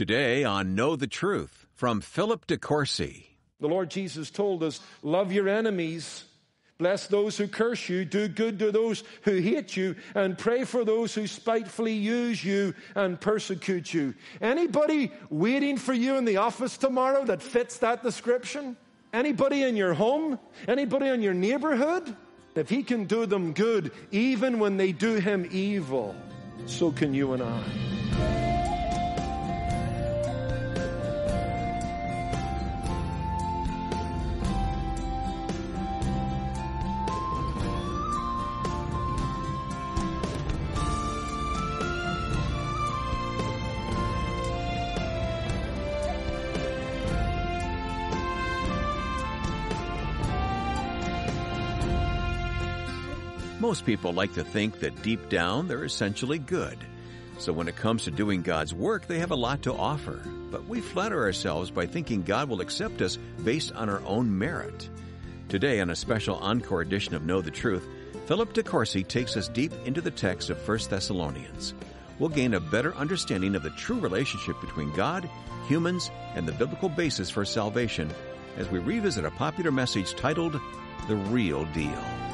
Today on Know the Truth from Philip De Courcy. The Lord Jesus told us, Love your enemies, bless those who curse you, do good to those who hate you, and pray for those who spitefully use you and persecute you. Anybody waiting for you in the office tomorrow that fits that description? Anybody in your home? Anybody in your neighborhood? If he can do them good, even when they do him evil, so can you and I. Most people like to think that deep down they're essentially good. So when it comes to doing God's work, they have a lot to offer. But we flatter ourselves by thinking God will accept us based on our own merit. Today, on a special encore edition of Know the Truth, Philip De Courcy takes us deep into the text of 1 Thessalonians. We'll gain a better understanding of the true relationship between God, humans, and the biblical basis for salvation as we revisit a popular message titled The Real Deal.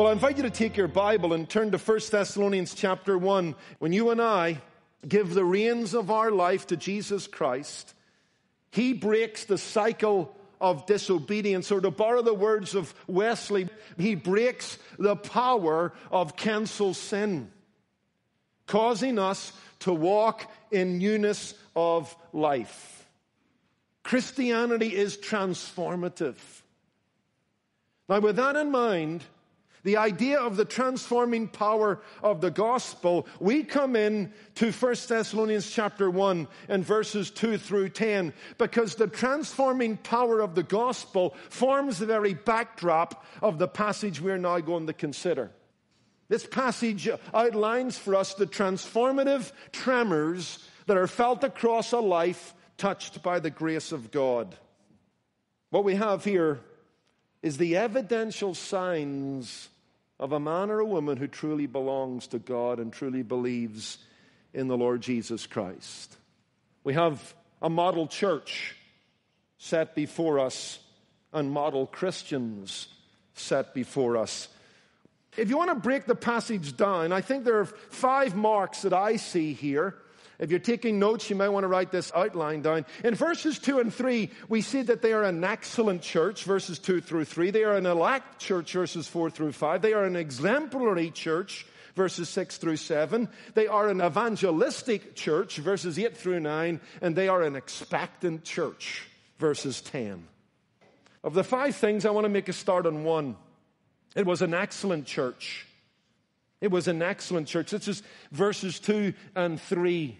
Well, I invite you to take your Bible and turn to 1 Thessalonians chapter 1. When you and I give the reins of our life to Jesus Christ, He breaks the cycle of disobedience, or to borrow the words of Wesley, He breaks the power of cancel sin, causing us to walk in newness of life. Christianity is transformative. Now, with that in mind, the idea of the transforming power of the gospel, we come in to 1 Thessalonians chapter 1 and verses 2 through 10 because the transforming power of the gospel forms the very backdrop of the passage we're now going to consider. This passage outlines for us the transformative tremors that are felt across a life touched by the grace of God. What we have here is the evidential signs of a man or a woman who truly belongs to God and truly believes in the Lord Jesus Christ. We have a model church set before us and model Christians set before us. If you want to break the passage down, I think there are five marks that I see here if you're taking notes, you might want to write this outline down. In verses 2 and 3, we see that they are an excellent church, verses 2 through 3. They are an elect church, verses 4 through 5. They are an exemplary church, verses 6 through 7. They are an evangelistic church, verses 8 through 9. And they are an expectant church, verses 10. Of the five things, I want to make a start on one. It was an excellent church. It was an excellent church. This is verses 2 and 3.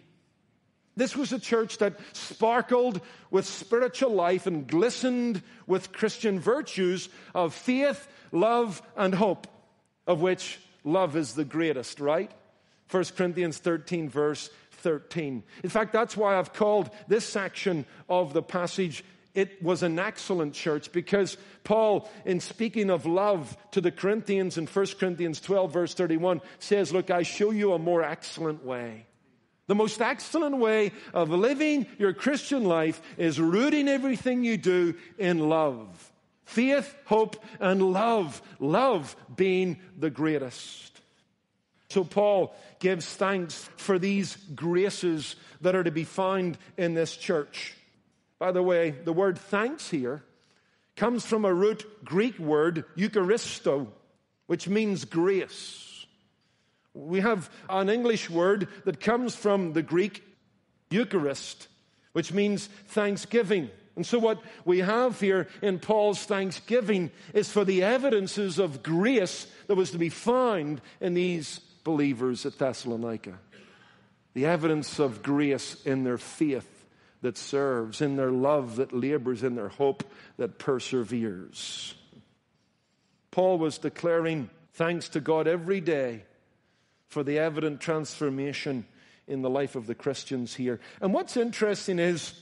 This was a church that sparkled with spiritual life and glistened with Christian virtues of faith, love, and hope, of which love is the greatest, right? 1 Corinthians 13, verse 13. In fact, that's why I've called this section of the passage it was an excellent church because Paul, in speaking of love to the Corinthians in 1 Corinthians 12, verse 31, says, Look, I show you a more excellent way. The most excellent way of living your Christian life is rooting everything you do in love. Faith, hope, and love. Love being the greatest. So Paul gives thanks for these graces that are to be found in this church. By the way, the word thanks here comes from a root Greek word, Eucharisto, which means grace. We have an English word that comes from the Greek Eucharist, which means thanksgiving. And so, what we have here in Paul's thanksgiving is for the evidences of grace that was to be found in these believers at Thessalonica. The evidence of grace in their faith that serves, in their love that labors, in their hope that perseveres. Paul was declaring thanks to God every day for the evident transformation in the life of the Christians here. And what's interesting is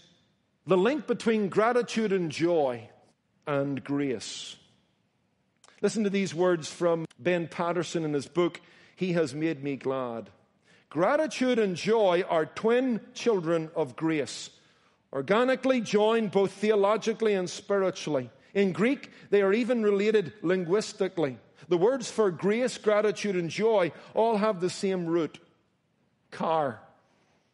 the link between gratitude and joy and grace. Listen to these words from Ben Patterson in his book, He Has Made Me Glad. Gratitude and joy are twin children of grace, organically joined both theologically and spiritually. In Greek, they are even related linguistically. The words for grace, gratitude, and joy all have the same root car,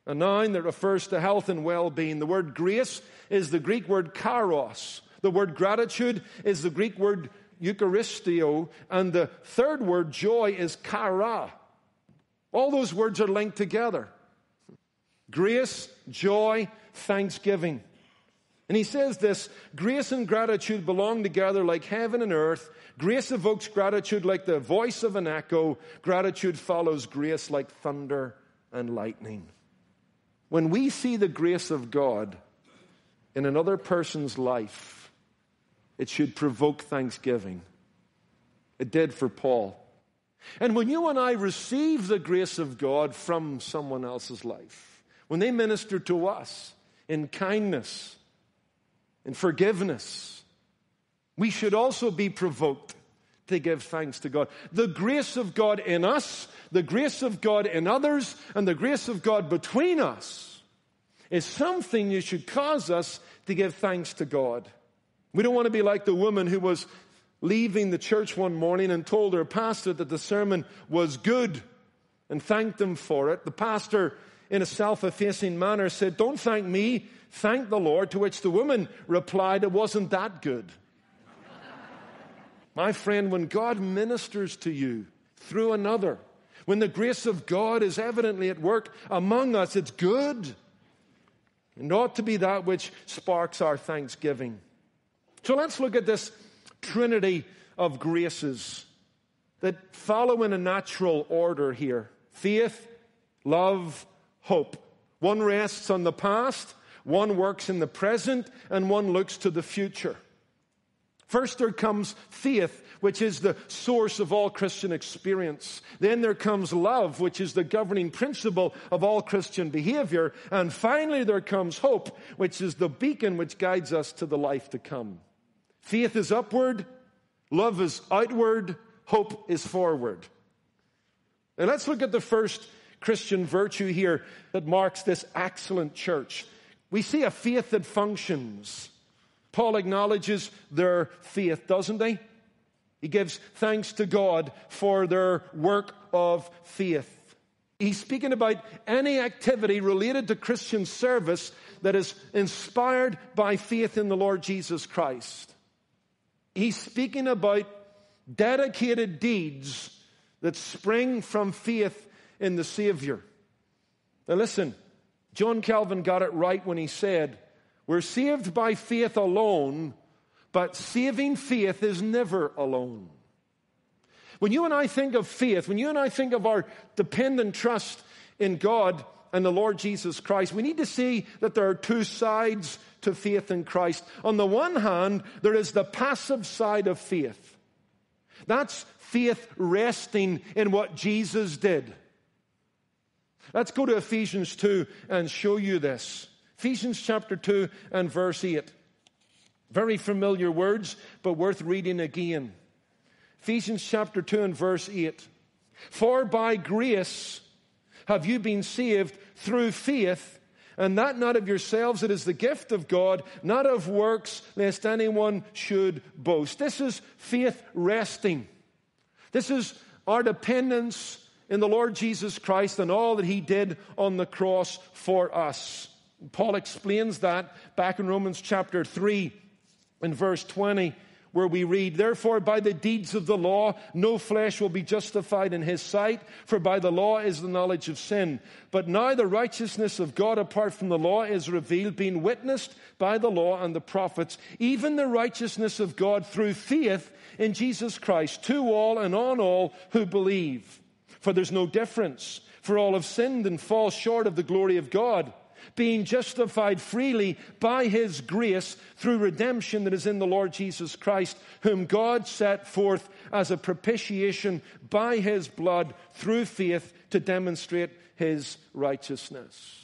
a noun that refers to health and well being. The word grace is the Greek word charis. The word gratitude is the Greek word eucharistio. And the third word, joy, is chara. All those words are linked together grace, joy, thanksgiving. And he says this grace and gratitude belong together like heaven and earth. Grace evokes gratitude like the voice of an echo. Gratitude follows grace like thunder and lightning. When we see the grace of God in another person's life, it should provoke thanksgiving. It did for Paul. And when you and I receive the grace of God from someone else's life, when they minister to us in kindness, in forgiveness, we should also be provoked to give thanks to God. The grace of God in us, the grace of God in others, and the grace of God between us is something that should cause us to give thanks to God. We don't want to be like the woman who was leaving the church one morning and told her pastor that the sermon was good and thanked him for it. The pastor, in a self effacing manner, said, Don't thank me, thank the Lord. To which the woman replied, It wasn't that good. My friend, when God ministers to you through another, when the grace of God is evidently at work among us, it's good. It ought to be that which sparks our thanksgiving. So let's look at this trinity of graces that follow in a natural order here faith, love, hope. One rests on the past, one works in the present, and one looks to the future. First, there comes faith, which is the source of all Christian experience. Then there comes love, which is the governing principle of all Christian behavior. And finally, there comes hope, which is the beacon which guides us to the life to come. Faith is upward, love is outward, hope is forward. Now let's look at the first Christian virtue here that marks this excellent church. We see a faith that functions. Paul acknowledges their faith, doesn't he? He gives thanks to God for their work of faith. He's speaking about any activity related to Christian service that is inspired by faith in the Lord Jesus Christ. He's speaking about dedicated deeds that spring from faith in the Savior. Now, listen, John Calvin got it right when he said, We're saved by faith alone, but saving faith is never alone. When you and I think of faith, when you and I think of our dependent trust in God and the Lord Jesus Christ, we need to see that there are two sides to faith in Christ. On the one hand, there is the passive side of faith. That's faith resting in what Jesus did. Let's go to Ephesians 2 and show you this. Ephesians chapter 2 and verse 8. Very familiar words, but worth reading again. Ephesians chapter 2 and verse 8. For by grace have you been saved through faith, and that not of yourselves, it is the gift of God, not of works, lest anyone should boast. This is faith resting. This is our dependence in the Lord Jesus Christ and all that He did on the cross for us. Paul explains that back in Romans chapter 3 in verse 20 where we read, Therefore, by the deeds of the law, no flesh will be justified in his sight, for by the law is the knowledge of sin. But now the righteousness of God apart from the law is revealed, being witnessed by the law and the prophets, even the righteousness of God through faith in Jesus Christ, to all and on all who believe. For there's no difference, for all have sinned and fall short of the glory of God being justified freely by his grace through redemption that is in the Lord Jesus Christ, whom God set forth as a propitiation by his blood through faith to demonstrate his righteousness.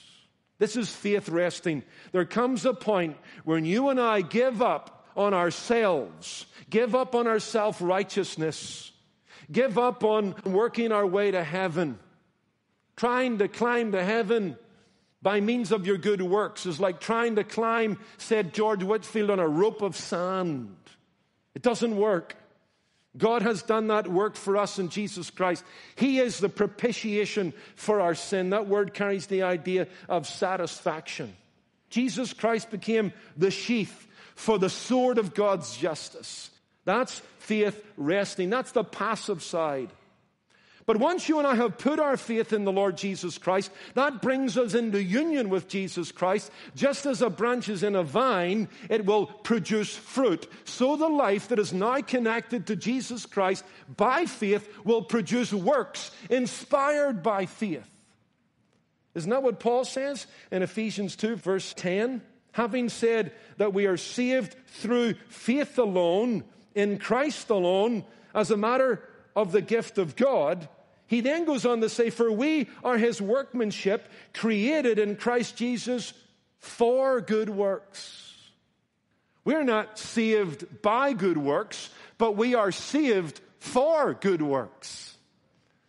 This is faith resting. There comes a point when you and I give up on ourselves, give up on our self righteousness, give up on working our way to heaven Trying to climb to heaven by means of your good works is like trying to climb, said George Whitefield, on a rope of sand. It doesn't work. God has done that work for us in Jesus Christ. He is the propitiation for our sin. That word carries the idea of satisfaction. Jesus Christ became the sheath for the sword of God's justice. That's faith resting. That's the passive side. But once you and I have put our faith in the Lord Jesus Christ, that brings us into union with Jesus Christ. Just as a branch is in a vine, it will produce fruit. So the life that is now connected to Jesus Christ by faith will produce works inspired by faith. Isn't that what Paul says in Ephesians 2, verse 10? Having said that we are saved through faith alone, in Christ alone, as a matter of the gift of God, he then goes on to say, For we are his workmanship, created in Christ Jesus for good works. We're not saved by good works, but we are saved for good works.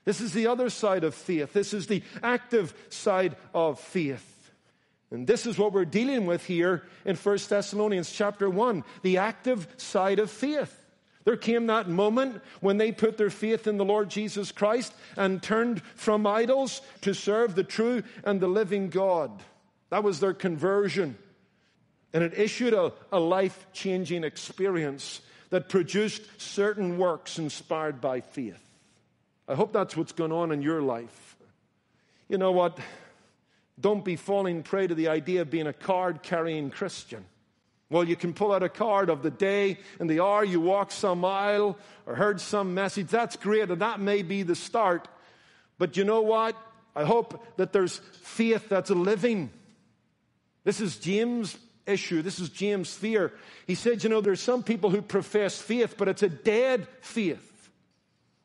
This is the other side of faith. This is the active side of faith. And this is what we're dealing with here in 1 Thessalonians chapter 1, the active side of faith. There came that moment when they put their faith in the Lord Jesus Christ and turned from idols to serve the true and the living God. That was their conversion. And it issued a, a life changing experience that produced certain works inspired by faith. I hope that's what's going on in your life. You know what? Don't be falling prey to the idea of being a card carrying Christian. Well, you can pull out a card of the day and the hour you walked some mile or heard some message. That's great, and that may be the start. But you know what? I hope that there's faith that's living. This is James' issue. This is James' fear. He said, you know, there's some people who profess faith, but it's a dead faith.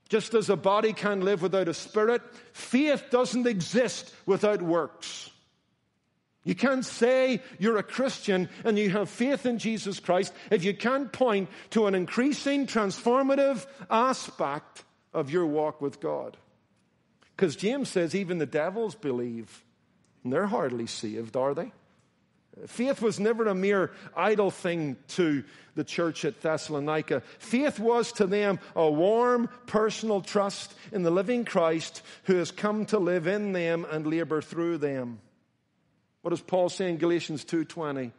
Just as a body can live without a spirit, faith doesn't exist without works. You can't say you're a Christian and you have faith in Jesus Christ if you can't point to an increasing transformative aspect of your walk with God. Because James says even the devils believe, and they're hardly saved, are they? Faith was never a mere idle thing to the church at Thessalonica. Faith was to them a warm personal trust in the living Christ who has come to live in them and labor through them. What does Paul say in Galatians 2:20?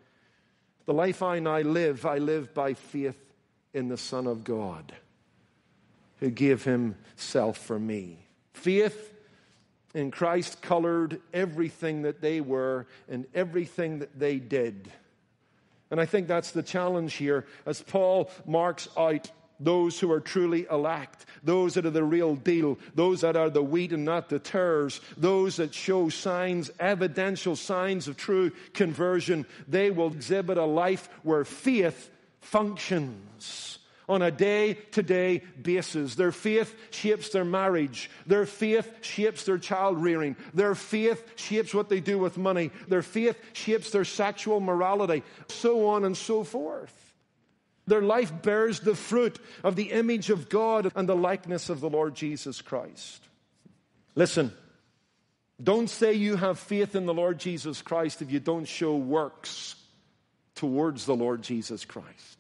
The life I now live, I live by faith in the Son of God who gave himself for me. Faith in Christ colored everything that they were and everything that they did. And I think that's the challenge here as Paul marks out those who are truly elect, those that are the real deal, those that are the wheat and not the tares, those that show signs, evidential signs of true conversion, they will exhibit a life where faith functions on a day to day basis. Their faith shapes their marriage. Their faith shapes their child rearing. Their faith shapes what they do with money. Their faith shapes their sexual morality, so on and so forth. Their life bears the fruit of the image of God and the likeness of the Lord Jesus Christ. Listen, don't say you have faith in the Lord Jesus Christ if you don't show works towards the Lord Jesus Christ.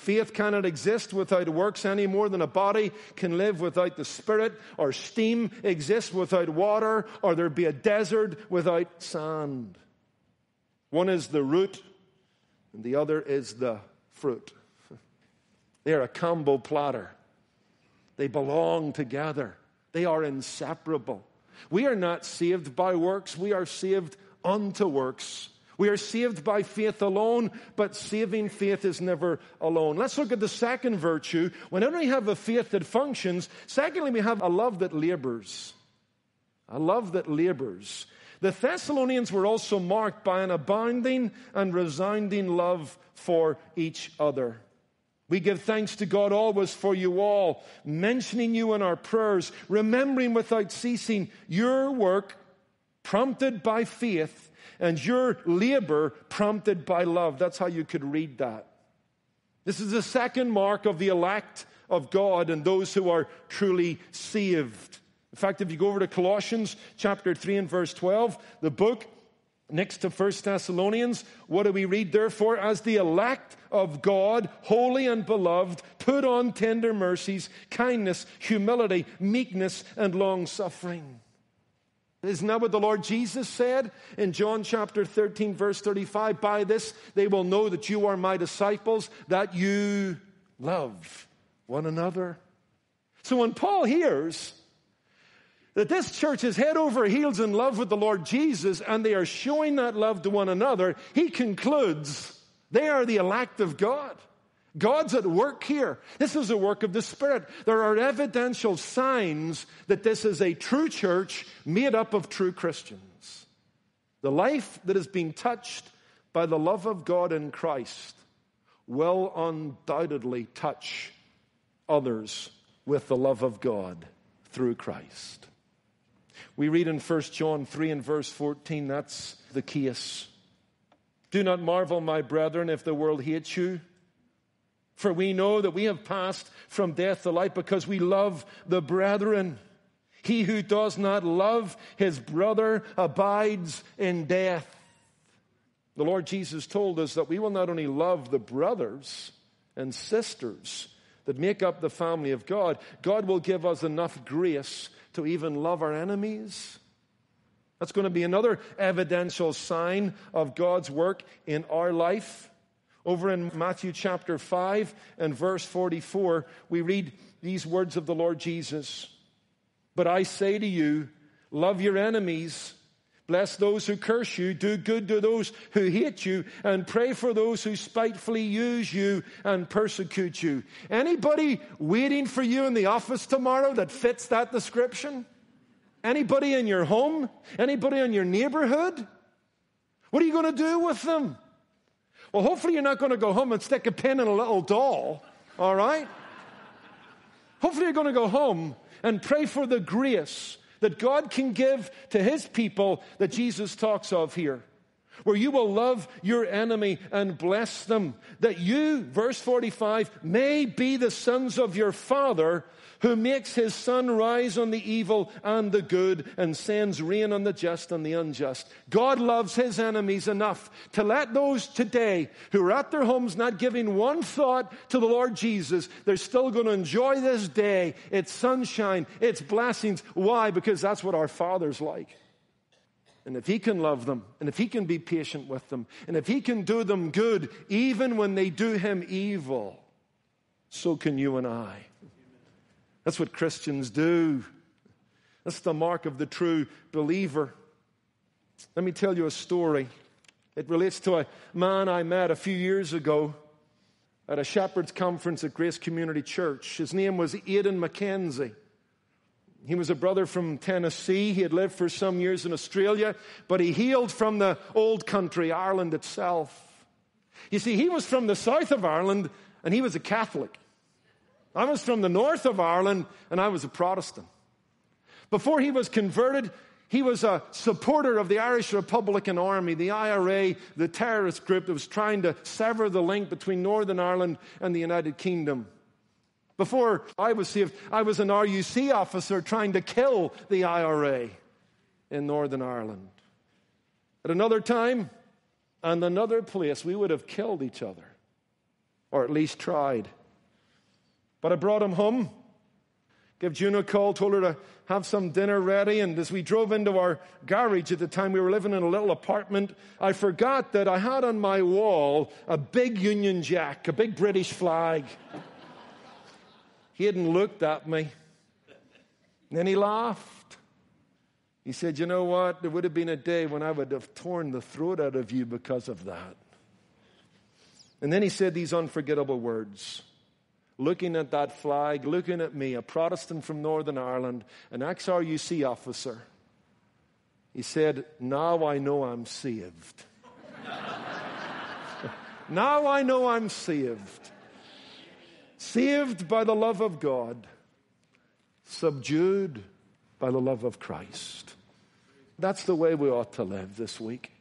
Faith cannot exist without works any more than a body can live without the spirit, or steam exists without water, or there'd be a desert without sand. One is the root, and the other is the fruit. They're a combo platter. They belong together. They are inseparable. We are not saved by works, we are saved unto works. We are saved by faith alone, but saving faith is never alone. Let's look at the second virtue. Whenever we have a faith that functions, secondly, we have a love that labors. A love that labors. The Thessalonians were also marked by an abounding and resounding love for each other. We give thanks to God always for you all, mentioning you in our prayers, remembering without ceasing your work prompted by faith and your labor prompted by love. That's how you could read that. This is the second mark of the elect of God and those who are truly saved. In fact, if you go over to Colossians chapter 3 and verse 12, the book next to 1 Thessalonians, what do we read? Therefore, as the elect of God, holy and beloved, put on tender mercies, kindness, humility, meekness, and long suffering. Isn't that what the Lord Jesus said in John chapter 13, verse 35? By this they will know that you are my disciples, that you love one another. So when Paul hears that this church is head over heels in love with the Lord Jesus and they are showing that love to one another, he concludes they are the elect of God. God's at work here. This is a work of the Spirit. There are evidential signs that this is a true church made up of true Christians. The life that has been touched by the love of God in Christ will undoubtedly touch others with the love of God through Christ. We read in 1 John 3 and verse 14, that's the case. Do not marvel, my brethren, if the world hates you. For we know that we have passed from death to life because we love the brethren. He who does not love his brother abides in death. The Lord Jesus told us that we will not only love the brothers and sisters that make up the family of God, God will give us enough grace to even love our enemies. That's going to be another evidential sign of God's work in our life. Over in Matthew chapter 5 and verse 44, we read these words of the Lord Jesus. But I say to you, love your enemies, bless those who curse you, do good to those who hate you, and pray for those who spitefully use you and persecute you. Anybody waiting for you in the office tomorrow that fits that description? Anybody in your home? Anybody in your neighborhood? What are you going to do with them? Well, hopefully, you're not going to go home and stick a pin in a little doll, all right? hopefully, you're going to go home and pray for the grace that God can give to his people that Jesus talks of here. Where you will love your enemy and bless them, that you, verse 45, may be the sons of your Father who makes his sun rise on the evil and the good and sends rain on the just and the unjust. God loves his enemies enough to let those today who are at their homes not giving one thought to the Lord Jesus, they're still going to enjoy this day, its sunshine, its blessings. Why? Because that's what our Father's like. And if he can love them, and if he can be patient with them, and if he can do them good, even when they do him evil, so can you and I. That's what Christians do. That's the mark of the true believer. Let me tell you a story. It relates to a man I met a few years ago at a shepherd's conference at Grace Community Church. His name was Aidan McKenzie. He was a brother from Tennessee. He had lived for some years in Australia, but he hailed from the old country, Ireland itself. You see, he was from the south of Ireland and he was a Catholic. I was from the north of Ireland and I was a Protestant. Before he was converted, he was a supporter of the Irish Republican Army, the IRA, the terrorist group that was trying to sever the link between Northern Ireland and the United Kingdom. Before I was saved, I was an RUC officer trying to kill the IRA in Northern Ireland. At another time and another place, we would have killed each other, or at least tried. But I brought him home, gave June a call, told her to have some dinner ready. And as we drove into our garage at the time, we were living in a little apartment. I forgot that I had on my wall a big Union Jack, a big British flag. He hadn't looked at me. And then he laughed. He said, You know what? There would have been a day when I would have torn the throat out of you because of that. And then he said these unforgettable words looking at that flag, looking at me, a Protestant from Northern Ireland, an ex RUC officer. He said, Now I know I'm saved. now I know I'm saved. Saved by the love of God, subdued by the love of Christ. That's the way we ought to live this week.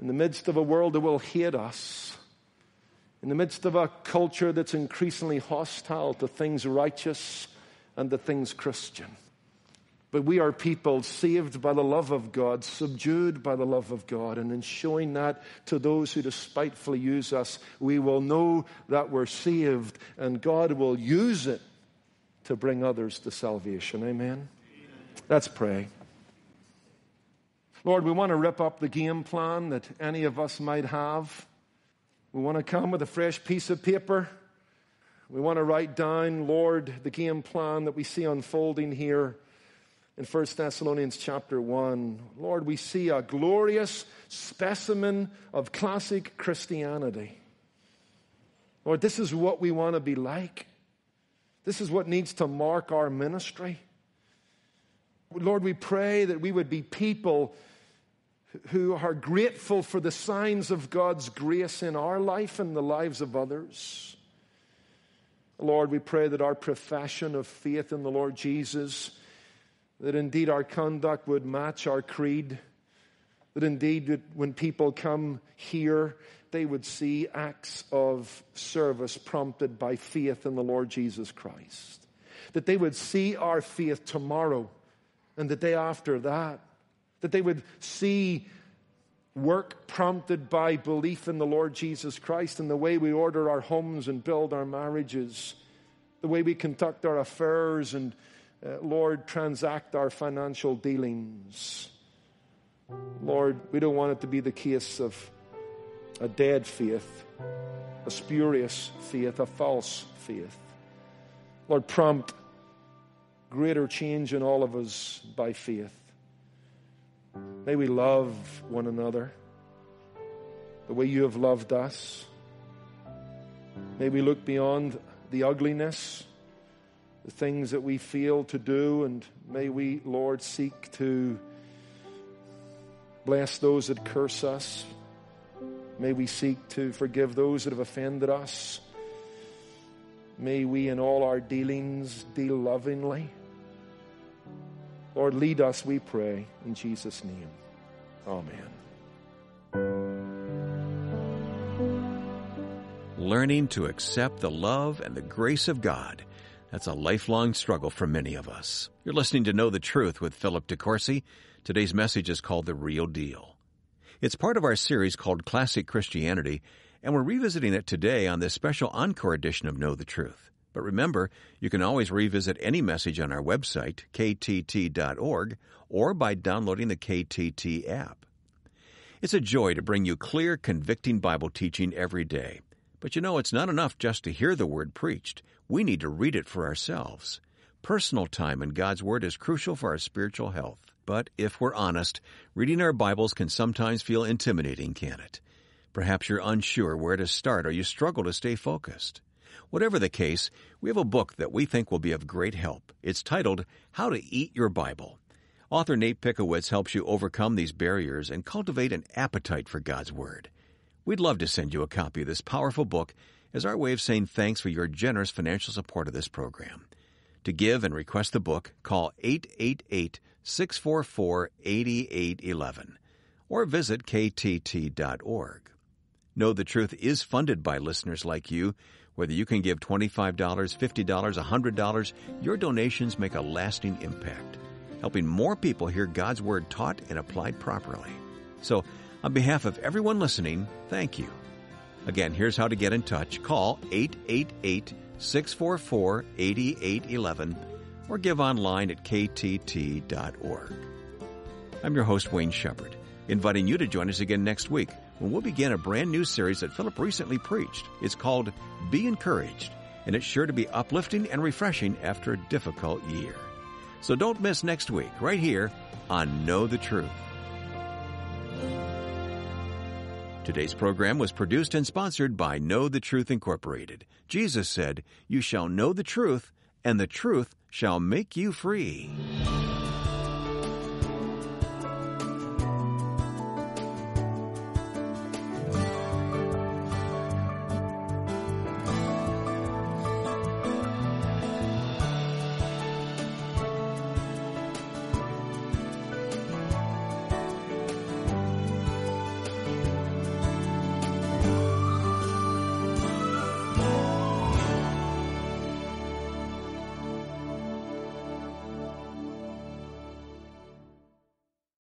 In the midst of a world that will hate us, in the midst of a culture that's increasingly hostile to things righteous and to things Christian. But we are people saved by the love of God, subdued by the love of God. And in showing that to those who despitefully use us, we will know that we're saved and God will use it to bring others to salvation. Amen. Let's pray. Lord, we want to rip up the game plan that any of us might have. We want to come with a fresh piece of paper. We want to write down, Lord, the game plan that we see unfolding here in 1 Thessalonians chapter 1. Lord, we see a glorious specimen of classic Christianity. Lord, this is what we want to be like. This is what needs to mark our ministry. Lord, we pray that we would be people who are grateful for the signs of God's grace in our life and the lives of others. Lord, we pray that our profession of faith in the Lord Jesus that indeed our conduct would match our creed, that indeed when people come here, they would see acts of service prompted by faith in the Lord Jesus Christ, that they would see our faith tomorrow and the day after that, that they would see work prompted by belief in the Lord Jesus Christ and the way we order our homes and build our marriages, the way we conduct our affairs and uh, Lord, transact our financial dealings. Lord, we don't want it to be the case of a dead faith, a spurious faith, a false faith. Lord, prompt greater change in all of us by faith. May we love one another the way you have loved us. May we look beyond the ugliness the things that we feel to do, and may we, Lord, seek to bless those that curse us. May we seek to forgive those that have offended us. May we, in all our dealings, deal lovingly. Lord, lead us, we pray, in Jesus' name. Amen. Learning to accept the love and the grace of God that's a lifelong struggle for many of us. You're listening to Know the Truth with Philip De Courcy. Today's message is called The Real Deal. It's part of our series called Classic Christianity, and we're revisiting it today on this special encore edition of Know the Truth. But remember, you can always revisit any message on our website, ktt.org, or by downloading the KTT app. It's a joy to bring you clear, convicting Bible teaching every day. But you know, it's not enough just to hear the Word preached. We need to read it for ourselves. Personal time in God's Word is crucial for our spiritual health. But if we're honest, reading our Bibles can sometimes feel intimidating, can it? Perhaps you're unsure where to start or you struggle to stay focused. Whatever the case, we have a book that we think will be of great help. It's titled How to Eat Your Bible. Author Nate Pickowicz helps you overcome these barriers and cultivate an appetite for God's Word. We'd love to send you a copy of this powerful book as our way of saying thanks for your generous financial support of this program. To give and request the book, call 888 644 8811 or visit ktt.org. Know the Truth is funded by listeners like you. Whether you can give $25, $50, $100, your donations make a lasting impact, helping more people hear God's Word taught and applied properly. So, on behalf of everyone listening, thank you. Again, here's how to get in touch. Call 888 644 8811 or give online at ktt.org. I'm your host, Wayne Shepherd, inviting you to join us again next week when we'll begin a brand new series that Philip recently preached. It's called Be Encouraged, and it's sure to be uplifting and refreshing after a difficult year. So don't miss next week, right here on Know the Truth. Today's program was produced and sponsored by Know the Truth Incorporated. Jesus said, You shall know the truth, and the truth shall make you free.